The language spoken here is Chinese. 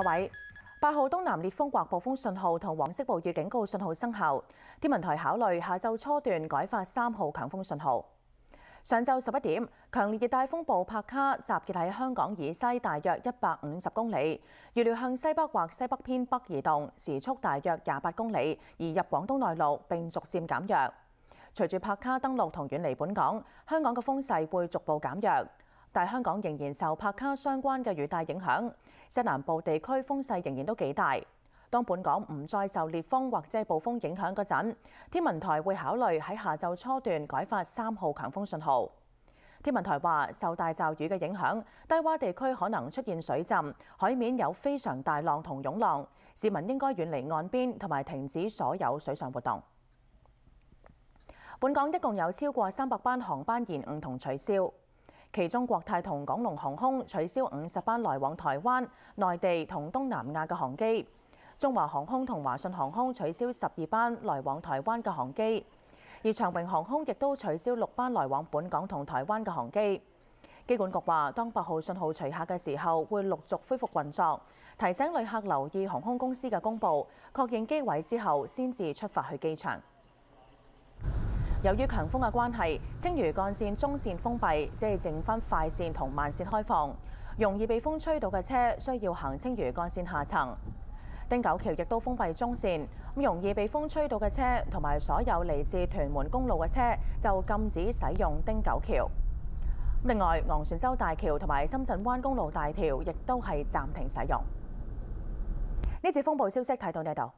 各位，八號東南烈風或暴風信號同黃色暴雨警告信號生效，天文台考慮下晝初段改發三號強風信號。上晝十一點，強烈熱帶風暴帕卡集結喺香港以西大約一百五十公里，預料向西北或西北偏北移動，時速大約廿八公里，移入廣東內陸並逐漸減弱。隨住帕卡登陸同遠離本港，香港嘅風勢會逐步減弱。但香港仍然受拍卡相關嘅雨帶影響，西南部地區風勢仍然都幾大。當本港唔再受烈風或者暴風影響嗰陣，天文台會考慮喺下晝初段改發三號強風信號。天文台話，受大驟雨嘅影響，低窪地區可能出現水浸，海面有非常大浪同涌浪，市民應該遠離岸邊同埋停止所有水上活動。本港一共有超過三百班航班延誤同取消。其中國泰同港龍航空取消五十班來往台灣、內地同東南亞嘅航機；中華航空同華信航空取消十二班來往台灣嘅航機；而長榮航空亦都取消六班來往本港同台灣嘅航機。機管局話，當八號信號除下嘅時候，會陸續恢復運作，提醒旅客留意航空公司嘅公佈，確認機位之後先至出發去機場。由於強風嘅關係，青嶼幹線中線封閉，即係剩返快線同慢線開放。容易被風吹到嘅車需要行青嶼幹線下層。汀九橋亦都封閉中線，咁容易被風吹到嘅車同埋所有嚟自屯門公路嘅車就禁止使用汀九橋。另外，昂船洲大橋同埋深圳灣公路大橋亦都係暫停使用。呢次風暴消息睇到呢度。